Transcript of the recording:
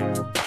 Bye.